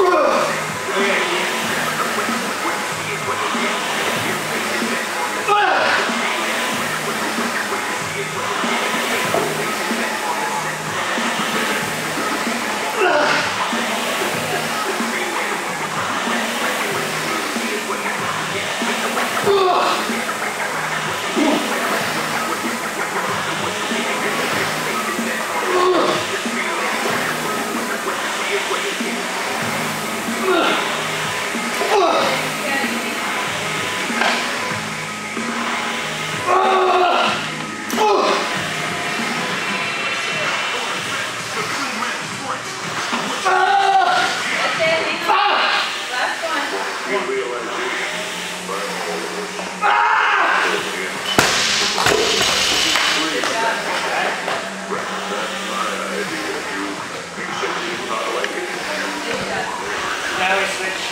Ugh. now we switch